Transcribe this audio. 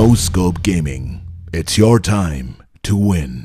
No Scope Gaming. It's your time to win.